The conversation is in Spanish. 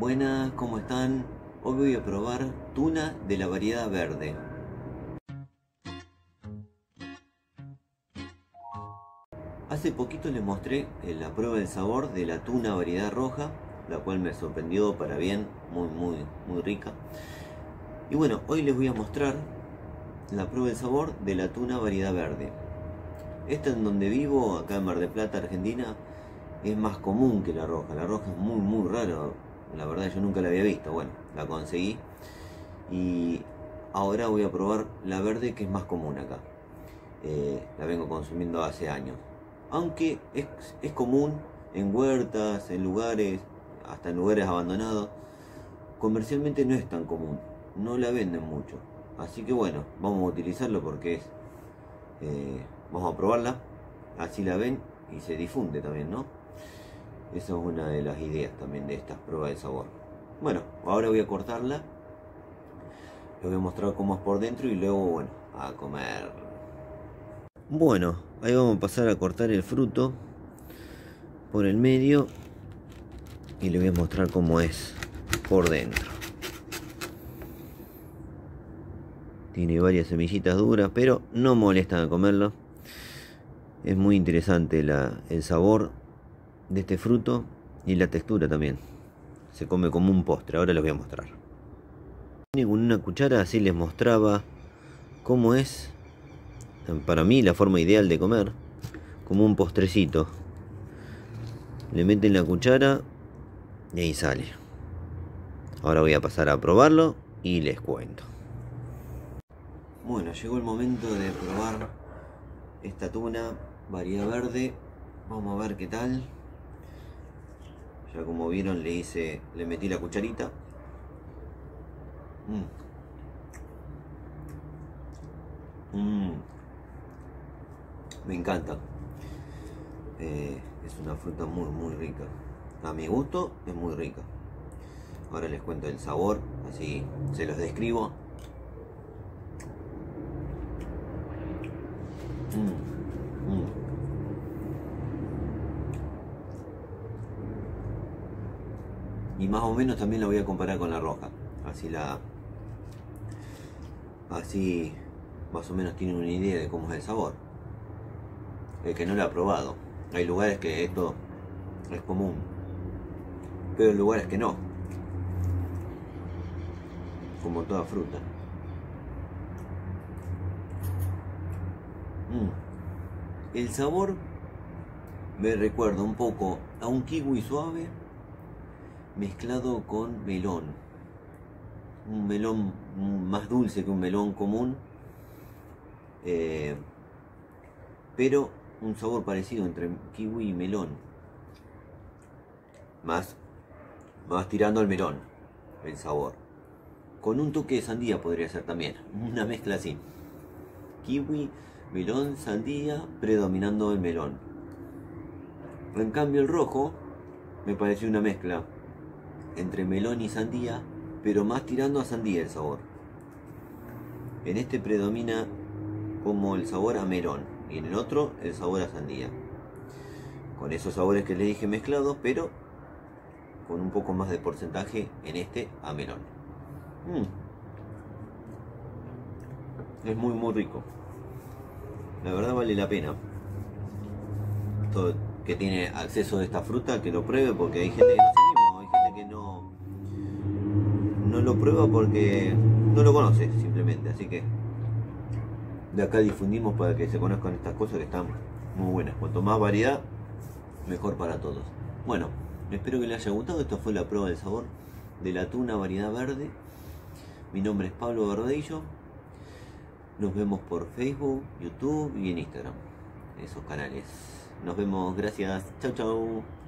Buenas, ¿cómo están? Hoy voy a probar tuna de la variedad verde. Hace poquito les mostré eh, la prueba del sabor de la tuna variedad roja, la cual me sorprendió para bien, muy muy muy rica. Y bueno, hoy les voy a mostrar la prueba del sabor de la tuna variedad verde. Esta en donde vivo, acá en Mar del Plata, Argentina, es más común que la roja. La roja es muy muy rara, la verdad yo nunca la había visto. Bueno, la conseguí y ahora voy a probar la verde que es más común acá. Eh, la vengo consumiendo hace años aunque es, común en huertas, en lugares, hasta en lugares abandonados, comercialmente no es tan común, no la venden mucho. Así que bueno, vamos a utilizarlo porque es, eh, vamos a probarla, así la ven y se difunde también, ¿no? Esa es una de las ideas también de estas pruebas de sabor. Bueno, ahora voy a cortarla, les voy a mostrar cómo es por dentro y luego, bueno, a comer. Bueno, ahí vamos a pasar a cortar el fruto por el medio y le voy a mostrar cómo es por dentro. Tiene varias semillitas duras, pero no molestan a comerlo. Es muy interesante el sabor de este fruto y la textura también. Se come como un postre, ahora les voy a mostrar. Con una cuchara así les mostraba cómo es para mí la forma ideal de comer, como un postrecito. Le meten la cuchara y ahí sale. Ahora voy a pasar a probarlo y les cuento. Bueno, llegó el momento de probar esta tuna variedad verde. Vamos a ver qué tal. Ya como vieron le hice, le metí la cucharita. Mmm. Mmm. Me encanta. Eh, es una fruta muy, muy rica. A mi gusto es muy rica. Ahora les cuento el sabor, así se los describo. Mm, mm. Y más o menos también la voy a comparar con la roja. Así la. Así más o menos tienen una idea de cómo es el sabor el que no lo ha probado. Hay lugares que esto es común, pero hay lugares que no. Como toda fruta. Mm. El sabor me recuerda un poco a un kiwi suave mezclado con melón. Un melón más dulce que un melón común. Eh, pero un sabor parecido entre kiwi y melón. Más, más tirando al melón, el sabor. Con un toque de sandía podría ser también, una mezcla así. Kiwi, melón, sandía, predominando el melón. En cambio el rojo me pareció una mezcla entre melón y sandía, pero más tirando a sandía el sabor. En este predomina como el sabor a melón y en el otro el sabor a sandía. Con esos sabores que les dije mezclados, pero con un poco más de porcentaje en este a melón. Mm. Es muy muy rico. La verdad vale la pena. Todo que tiene acceso a esta fruta, que lo pruebe porque hay gente que no lo prueba porque no lo conoce simplemente. Así que de acá difundimos para que se conozcan estas cosas que están muy buenas. Cuanto más variedad, mejor para todos. Bueno, espero que les haya gustado. Esto fue la prueba del sabor de la tuna variedad verde. Mi nombre es Pablo Verdillo. Nos vemos por Facebook, YouTube y en Instagram. Esos canales. Nos vemos. Gracias. Chau, chau.